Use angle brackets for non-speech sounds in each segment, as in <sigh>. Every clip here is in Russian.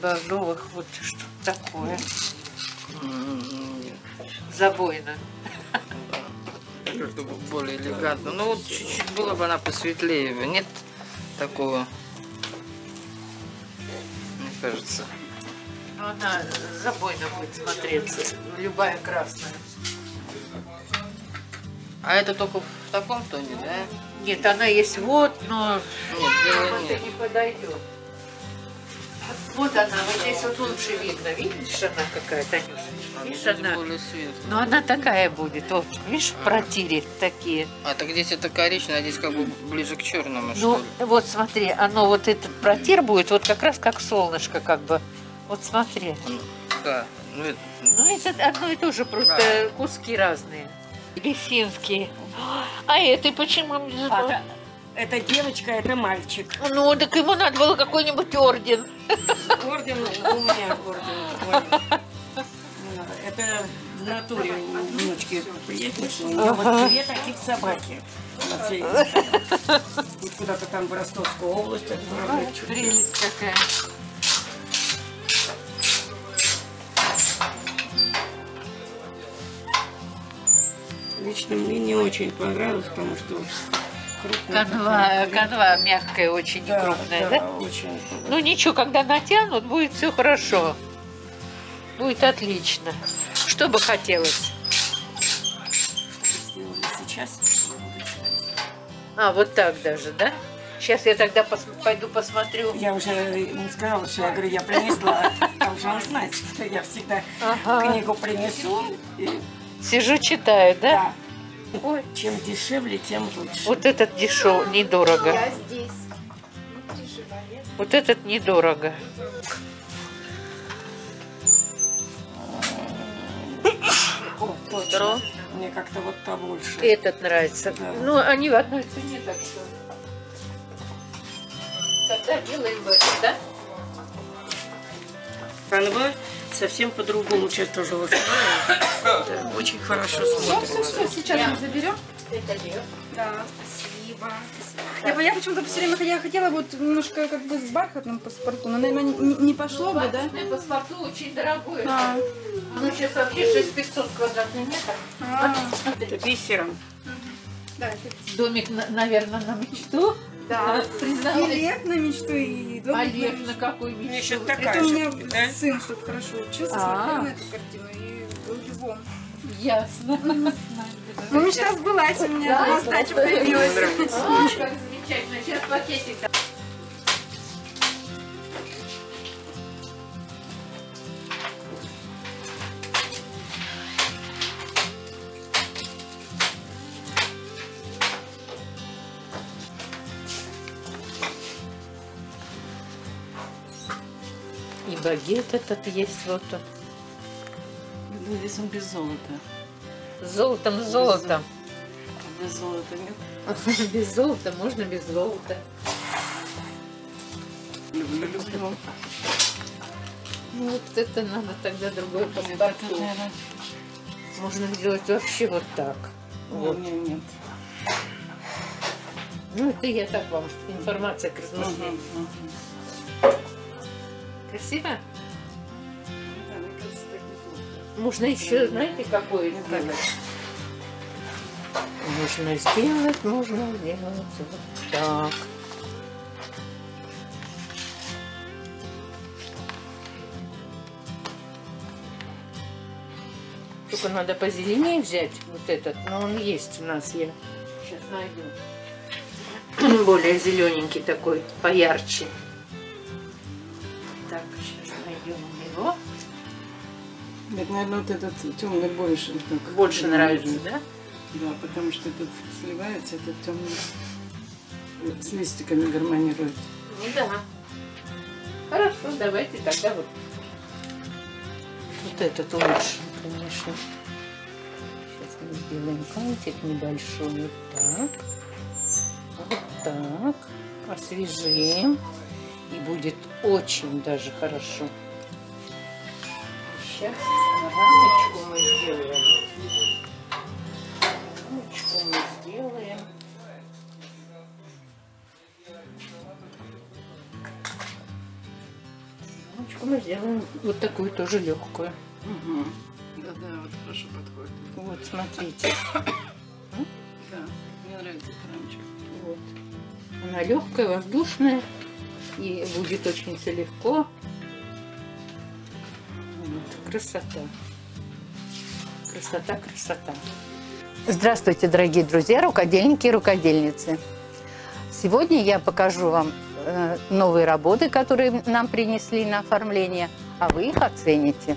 бордовых вот что такое. Забойно. Чтобы более элегантно. Ну вот чуть-чуть было бы она посветлее. Нет такого. Мне кажется. Но она забойно будет смотреться. Любая красная. А это только в таком тоне, да? Нет, она есть вот, но Нет, вот нет. не подойдет. Вот она, вот здесь вот лучше видно. Видишь, она какая, Танюша? Она Видишь, она... Но она такая будет. Вот, видишь, в протире такие. А так здесь это коричневое, а здесь как бы ближе к черному, Ну, что ли? вот смотри, оно вот этот протир будет вот как раз как солнышко, как бы. Вот смотри. Ну, Да. Ну, это- Ну, это одно и то же, просто куски разные. Лисинские. А это почему? не А, это девочка, это мальчик. Ну, так ему надо было какой-нибудь орден. Орден, у меня орден. Это в натуре у внучки приятницы. У нее вот две таких собаки. Вот куда-то там в Ростовскую область. Прелесть какая. Лично мне не очень понравилось, потому что крупная Канва, канва мягкая, очень Да, крупная, да? да, очень. Ну ничего, когда натянут, будет все хорошо. Будет отлично. Что бы хотелось? Сейчас. А, вот так даже, да? Сейчас я тогда пос- пойду посмотрю. Я уже не сказала, что я говорю, я принесла. Там же он знает, что я всегда Ага. книгу принесу. И, Сижу, читаю, да? да, Ой, чем дешевле, тем лучше. вот этот дешев, недорого. Я здесь. Вот этот недорого. О, точно. Мне как-то вот побольше. Этот нравится. Да. Ну, они в одной цене, так что. Тогда делаем в да? Канва совсем по-другому сейчас тоже вышиваю. Да, Очень хорошо Все, все, смотрится. все, сейчас мы заберем. Да, спасибо. Я, я почему-то все время я хотела вот немножко как бы с бархатным паспорту, но, наверное, не, не пошло бы, да? Паспорту очень дорогое. А, Оно сейчас вообще 6500 квадратных метров. а, Это бисером. да, это- Домик, наверное, на мечту. Да. Призналась. Билет на мечту и на Олег, на мечту. какую Мне мечту? Это такая у же, меня да? сын, чтобы хорошо учился, А. смотрел на эту картину и был любом. Ясно. Ну, мечта сбылась, у меня на сдачу появилась. А, как замечательно. Сейчас пакетик. Багет этот есть вот. Ну, здесь он без золота. С золотом, с золотом. Без золота нет. <laughs> Без золота, можно без золота. Люблю, люблю. Ну вот это надо тогда другой Это, паспорт. наверное, Можно сделать вообще вот так. вот. Вот. нет, нет. Ну это я так вам информация к размышлению. Мгм, мгм. Красиво? Да, мне кажется, так неплохо. Можно еще, знаете, какое Вот сделать? так. Можно сделать, можно сделать вот так. Только надо позеленее взять вот этот, но он есть у нас, я сейчас найду. <clears throat> Более зелененький такой, поярче. Это, наверное, вот этот темный больше. так, Больше нравится, да? Да, потому что этот сливается, этот темный с листиками гармонирует. Ну да. Хорошо, давайте тогда вот. Вот этот лучше, конечно. Сейчас мы сделаем кантик небольшой. Вот так. Вот так. Освежим. И будет очень даже хорошо. Сейчас рамочку мы сделаем. Рамочку мы сделаем. Ручку мы сделаем вот такую тоже легкую. Угу. Да-да, вот хорошо подходит. Вот, смотрите. Да, мне нравится эта рамочка. Вот. Она легкая, воздушная. И будет очень все легко. Красота. Красота, красота. Здравствуйте, дорогие друзья, рукодельники и рукодельницы. Сегодня я покажу вам э, новые работы, которые нам принесли на оформление, а вы их оцените.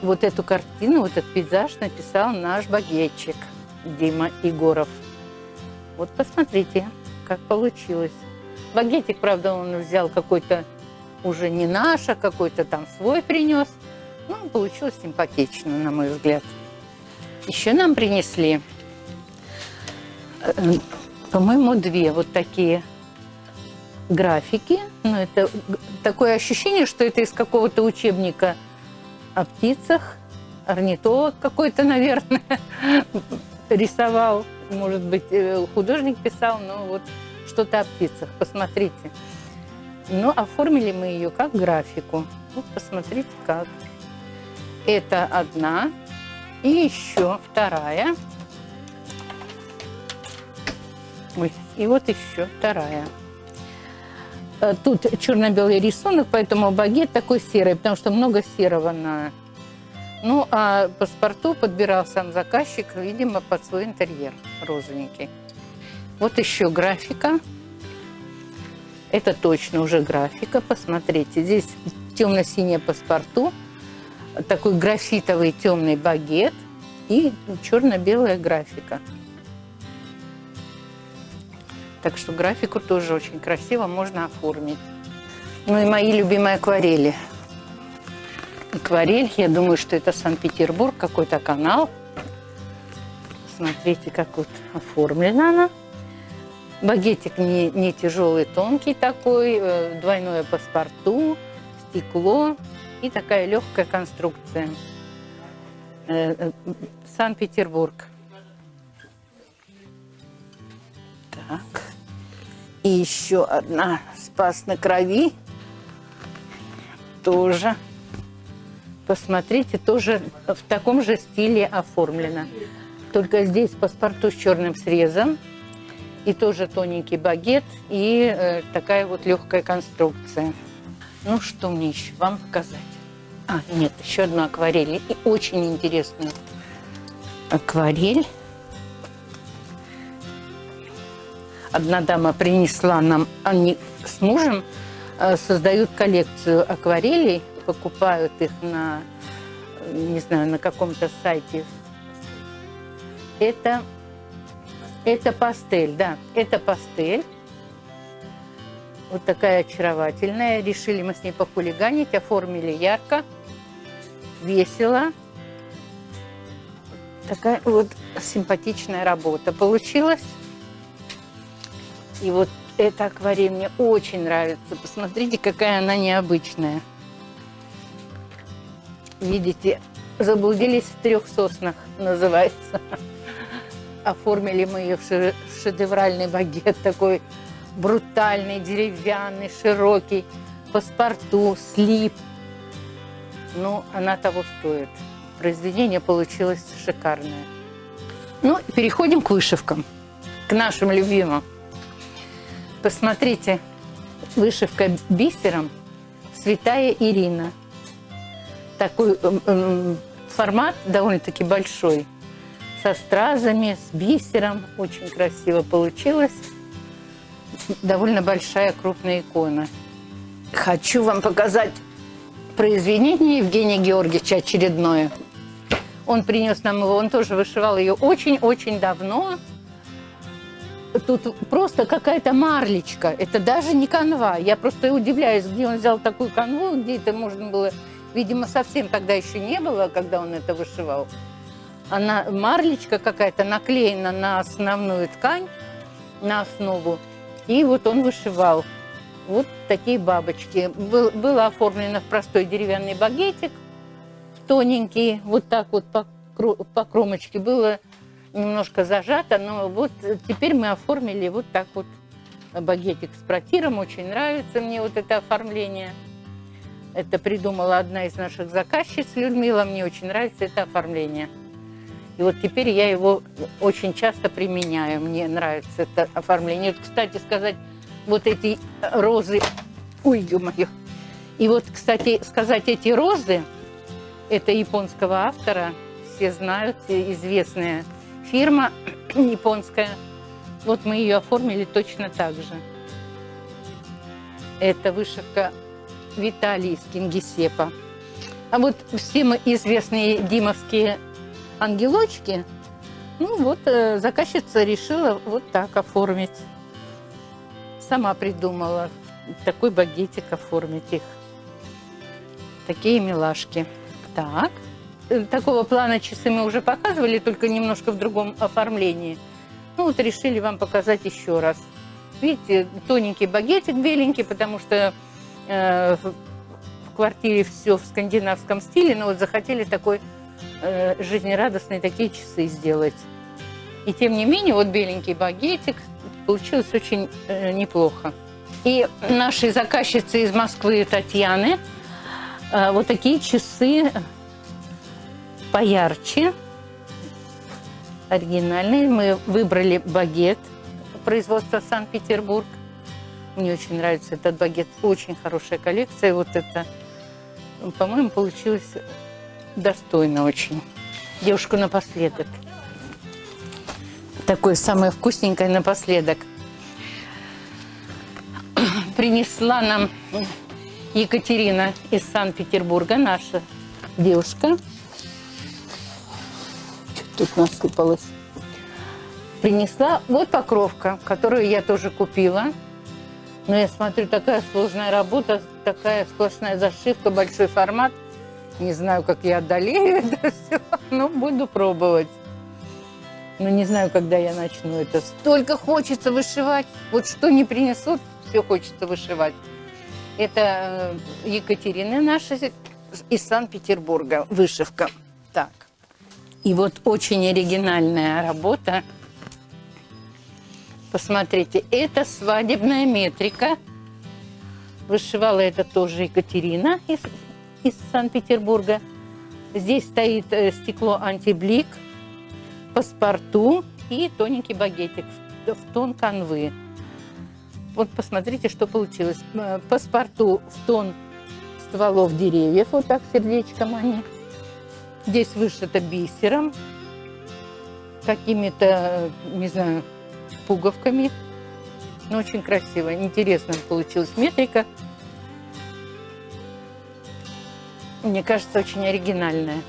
Вот эту картину, вот этот пейзаж написал наш багетчик Дима Егоров. Вот посмотрите, как получилось. Багетик, правда, он взял какой-то уже не наш, а какой-то там свой принес. Ну, получилось симпатично, на мой взгляд. Еще нам принесли, э, по-моему, две вот такие графики. Но это такое ощущение, что это из какого-то учебника о птицах. Орнитолог какой-то, <laughs> наверное, рисовал. Может быть, э, художник писал, но вот что-то о птицах. Посмотрите. Но оформили мы ее как графику. Вот посмотрите как. Это одна. И еще вторая. Ой, и вот еще вторая. Э, Тут черно-белый рисунок, поэтому багет такой серый, потому что много серого на... Ну, а паспорту подбирал сам заказчик, видимо, под свой интерьер розовенький. Вот еще графика. Это точно уже графика, посмотрите. Здесь темно-синее паспорту, такой графитовый темный багет и черно-белая графика. Так что графику тоже очень красиво можно оформить. Ну и мои любимые акварели. Акварель, я думаю, что это Санкт-Петербург, какой-то канал. Смотрите, как вот оформлена она. Багетик не, не тяжелый, тонкий такой, э, двойное паспорту, стекло и такая легкая конструкция. Э, э, Санкт-Петербург. Так. И еще одна спас на крови. Тоже. Посмотрите, тоже в таком же стиле оформлено. Только здесь паспорту с черным срезом. И тоже тоненький багет. И э, такая вот легкая конструкция. Ну, что мне еще вам показать? А, нет, еще одну акварель. И очень интересную акварель. одна дама принесла нам, они с мужем э, создают коллекцию акварелей, покупают их на, не знаю, на каком-то сайте. Это, это пастель, да, это пастель. Вот такая очаровательная. Решили мы с ней похулиганить, оформили ярко, весело. Такая вот симпатичная работа получилась. И вот эта акварель мне очень нравится. Посмотрите, какая она необычная. Видите, заблудились в трех соснах, <laughs> называется. Оформили мы ее в шедевральный багет, такой брутальный, деревянный, широкий, паспорту, слип. Ну, она того стоит. Произведение получилось шикарное. Ну, переходим к вышивкам, к нашим любимым. Посмотрите, вышивка бисером «Святая Ирина». Такой э, формат довольно-таки большой, со стразами, с бисером. Очень красиво получилось. Довольно большая крупная икона. Хочу вам показать произведение Евгения Георгиевича очередное. Он принес нам его, он тоже вышивал ее очень-очень давно тут просто какая-то марлечка. Это даже не канва. Я просто удивляюсь, где он взял такую канву, где это можно было... Видимо, совсем тогда еще не было, когда он это вышивал. Она марлечка какая-то наклеена на основную ткань, на основу. И вот он вышивал. Вот такие бабочки. Был, было оформлено в простой деревянный багетик, тоненький, вот так вот по, по кромочке. Было немножко зажато, но вот теперь мы оформили вот так вот багетик с протиром. Очень нравится мне вот это оформление. Это придумала одна из наших заказчиц, Людмила. Мне очень нравится это оформление. И вот теперь я его очень часто применяю. Мне нравится это оформление. Вот, кстати сказать, вот эти розы... Ой, ё-моё. И вот, кстати сказать, эти розы, это японского автора, все знают, известная фирма <clears throat> японская. Вот мы ее оформили точно так же. Это вышивка Виталий из Кингисеппа. А вот все мы известные димовские ангелочки, ну вот э, заказчица решила вот так оформить. Сама придумала такой багетик оформить их. Такие милашки. Так. Э, Такого плана часы мы уже показывали, только немножко в другом оформлении. Ну вот решили вам показать еще раз. Видите, тоненький багетик беленький, потому что э, в, в квартире все в скандинавском стиле, но вот захотели такой э, жизнерадостный такие часы сделать. И тем не менее, вот беленький багетик получилось очень э, неплохо. И нашей заказчицы из Москвы Татьяны э, вот такие часы поярче, оригинальные. Мы выбрали багет производства Санкт-Петербург. Мне очень нравится этот багет. Очень хорошая коллекция. Вот это, по-моему, получилось достойно очень. Девушку напоследок. Такое самое вкусненькое напоследок. <clears throat> Принесла нам Екатерина из Санкт-Петербурга, наша девушка. Что тут насыпалось? Принесла вот покровка, которую я тоже купила. Но я смотрю, такая сложная работа, такая сплошная зашивка, большой формат. Не знаю, как я одолею <laughs> это все, но буду пробовать. Но не знаю, когда я начну это. Столько хочется вышивать. Вот что не принесут, все хочется вышивать. Это э, Екатерина наша из Санкт-Петербурга, вышивка. Так. И вот очень оригинальная работа. Посмотрите, это свадебная метрика. Вышивала это тоже Екатерина из, из Санкт-Петербурга. Здесь стоит э, стекло антиблик, паспорту и тоненький багетик в, тон канвы. Вот посмотрите, что получилось. Э, Паспорту в тон стволов деревьев, вот так сердечком они. Здесь вышито бисером, какими-то, не знаю, пуговками. Но очень красиво, интересно получилась метрика. Мне кажется, очень оригинальная.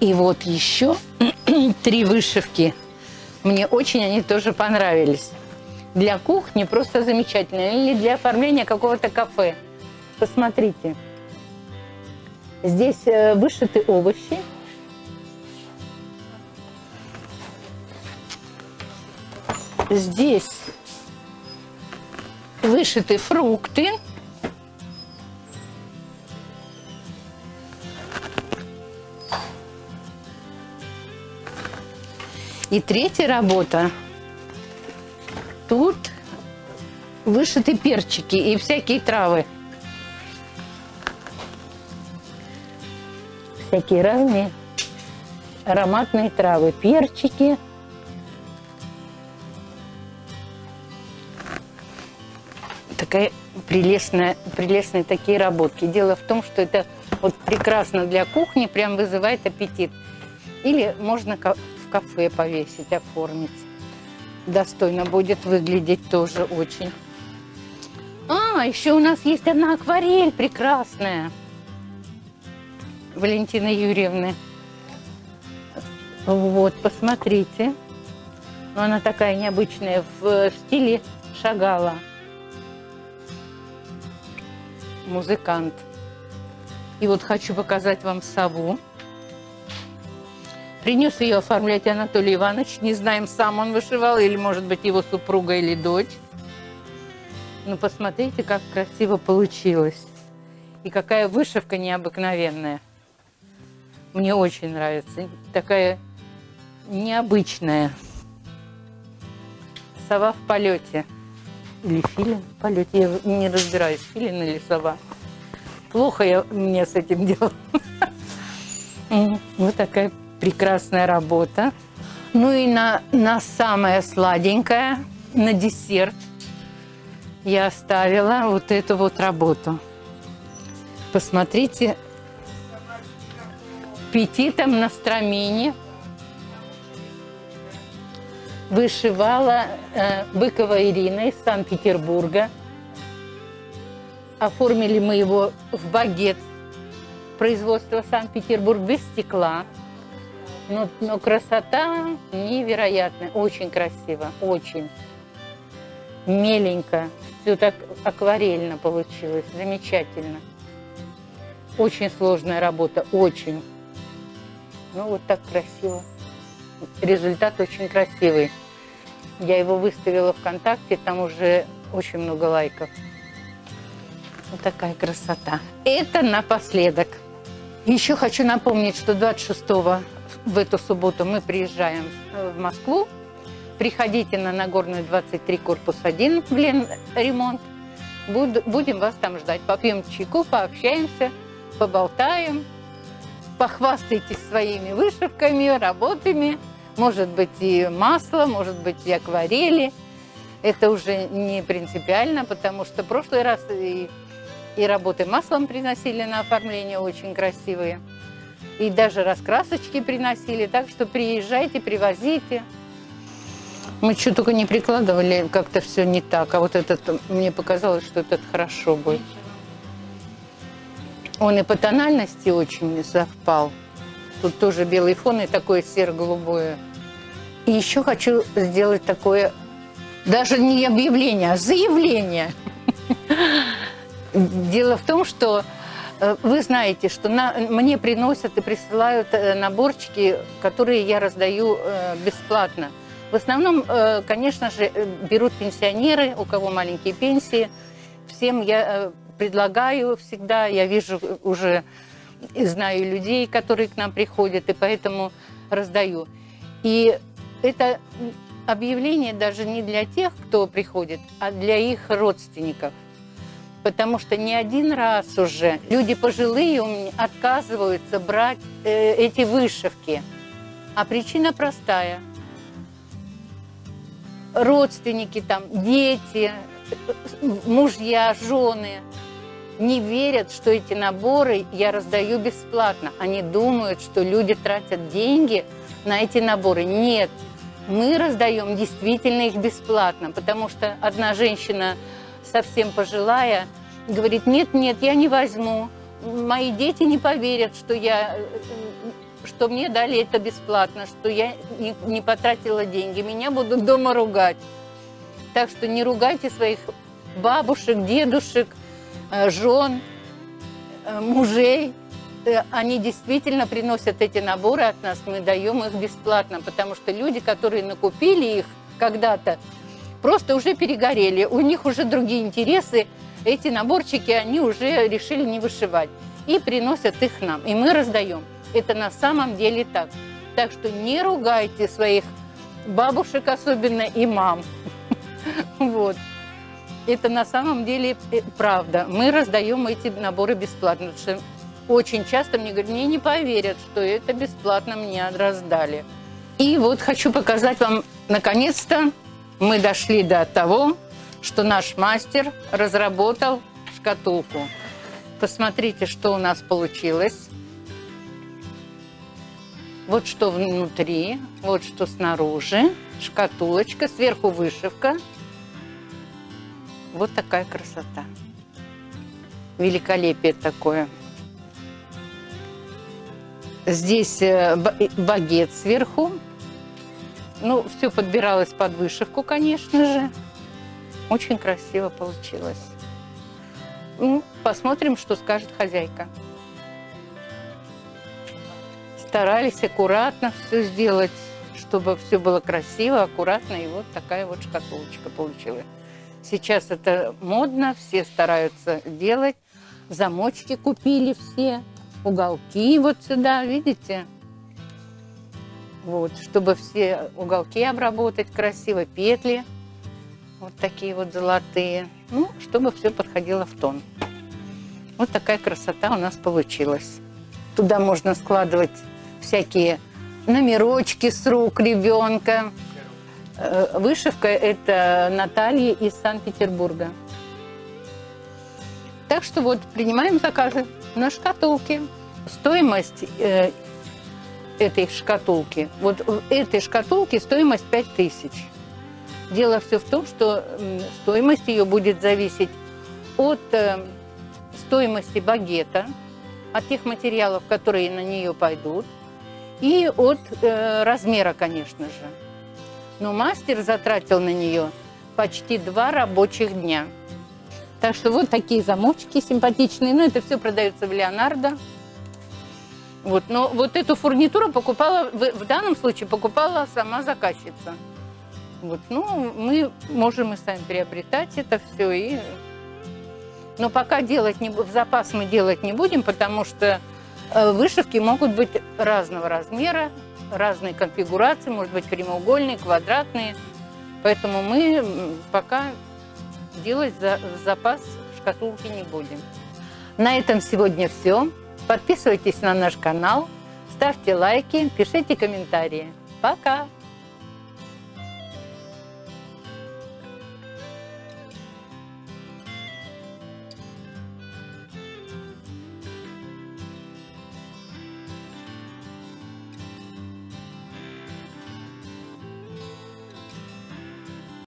И вот еще <clears throat> три вышивки. Мне очень они тоже понравились. Для кухни просто замечательно. Или для оформления какого-то кафе. Посмотрите. Здесь э, вышиты овощи. Здесь вышиты фрукты. И третья работа. Тут вышиты перчики и всякие травы. Всякие разные ароматные травы. Перчики. Такая прелестная, прелестные такие работки. Дело в том, что это вот прекрасно для кухни, прям вызывает аппетит. Или можно кафе повесить, оформить. Достойно будет выглядеть тоже очень. А, еще у нас есть одна акварель прекрасная. Валентины Юрьевны. Вот, посмотрите. Ну, Она такая необычная в стиле Шагала. Музыкант. И вот хочу показать вам сову. Принес ее оформлять Анатолий Иванович. Не знаем, сам он вышивал, или, может быть, его супруга или дочь. Ну, посмотрите, как красиво получилось. И какая вышивка необыкновенная. Мне очень нравится. Такая необычная. Сова в полете. или филин в полете. Я не разбираюсь, филин или сова. Плохо я мне с этим делом. <laughs> Вот такая прекрасная работа. Ну и на, на самое сладенькое, на десерт, я оставила вот эту вот работу. Посмотрите, петитом на страмине вышивала э, Быкова Ирина из Санкт-Петербурга. Оформили мы его в багет производства Санкт-Петербург без стекла. Но, но красота невероятная, очень красиво, очень. Меленько, все так акварельно получилось, замечательно. Очень сложная работа, очень. Ну вот так красиво. Результат очень красивый. Я его выставила ВКонтакте, там уже очень много лайков. Вот такая красота. Это напоследок. Еще хочу напомнить, что 26 в эту субботу мы приезжаем в Москву. Приходите на Нагорную 23, корпус 1 в Ленремонт. Буд- Будем вас там ждать. Попьем чайку, пообщаемся, поболтаем. Похвастайтесь своими вышивками, работами. Может быть и масло, может быть и акварели. Это уже не принципиально, потому что в прошлый раз и, и работы маслом приносили на оформление очень красивые. И даже раскрасочки приносили. Так что приезжайте, привозите. Мы что только не прикладывали, как-то все не так. А вот этот, мне показалось, что этот хорошо будет. Он и по тональности очень совпал. Тут тоже белый фон и такое серо-голубое. И еще хочу сделать такое, даже не объявление, а заявление. <laughs> Дело в том, что вы знаете, что на- мне приносят и присылают э, наборчики, которые я раздаю э, бесплатно. В основном, э, конечно же, э, берут пенсионеры, у кого маленькие пенсии. Всем я э, предлагаю всегда, я вижу э, уже, и знаю людей, которые к нам приходят, и поэтому раздаю. И это объявление даже не для тех, кто приходит, а для их родственников. Потому что не один раз уже люди пожилые у меня отказываются брать э, эти вышивки. А причина простая. Родственники там, дети, мужья, жены не верят, что эти наборы я раздаю бесплатно. Они думают, что люди тратят деньги на эти наборы. Нет, мы раздаем действительно их бесплатно, потому что одна женщина совсем пожилая говорит, нет, нет, я не возьму. Мои дети не поверят, что я что мне дали это бесплатно, что я не, не потратила деньги. Меня будут дома ругать. Так что не ругайте своих бабушек, дедушек, э, жен, э, мужей. Э, Они действительно приносят эти наборы от нас, мы даем их бесплатно, потому что люди, которые накупили их когда-то, просто уже перегорели, у них уже другие интересы, эти наборчики они уже решили не вышивать и приносят их нам, и мы раздаем. Это на самом деле так. Так что не ругайте своих бабушек особенно и мам. <laughs> Вот. Это на самом деле э, правда. Мы раздаем эти наборы бесплатно. Что очень часто мне говорят, мне не поверят, что это бесплатно мне раздали. И вот хочу показать вам, наконец-то мы дошли до того, что наш мастер разработал шкатулку. Посмотрите, что у нас получилось. Вот что внутри, вот что снаружи. Шкатулочка, сверху вышивка. Вот такая красота. Великолепие такое. Здесь э, ба- багет сверху. Ну, все подбиралось под вышивку, конечно же. Очень красиво получилось. Ну, посмотрим, что скажет хозяйка. Старались аккуратно все сделать, чтобы все было красиво, аккуратно. И вот такая вот шкатулочка получилась. Сейчас это модно, все стараются делать. Замочки купили все, уголки вот сюда, видите? Вот, чтобы все уголки обработать красиво, петли. Вот такие вот золотые. Ну, чтобы все подходило в тон. Вот такая красота у нас получилась. Туда можно складывать всякие номерочки с рук ребенка. Э, Вышивка это Наталья из Санкт-Петербурга. Так что вот принимаем заказы на шкатулки. Стоимость э, этой шкатулки, вот в этой шкатулке стоимость 5000. Дело все в том, что стоимость ее будет зависеть от э, стоимости багета, от тех материалов, которые на нее пойдут, и от э, размера, конечно же. Но мастер затратил на нее почти два рабочих дня. Так что вот такие замочки симпатичные. Ну, это все продается в Леонардо. Вот, но вот эту фурнитуру покупала, в, данном случае покупала сама заказчица. Вот, ну, мы можем и сами приобретать это все. И... Но пока делать не, в запас мы делать не будем, потому что э, вышивки могут быть разного размера, разной конфигурации, может быть прямоугольные, квадратные. Поэтому мы пока делать за, в запас шкатулки не будем. На этом сегодня все. Подписывайтесь на наш канал, ставьте лайки, пишите комментарии. Пока!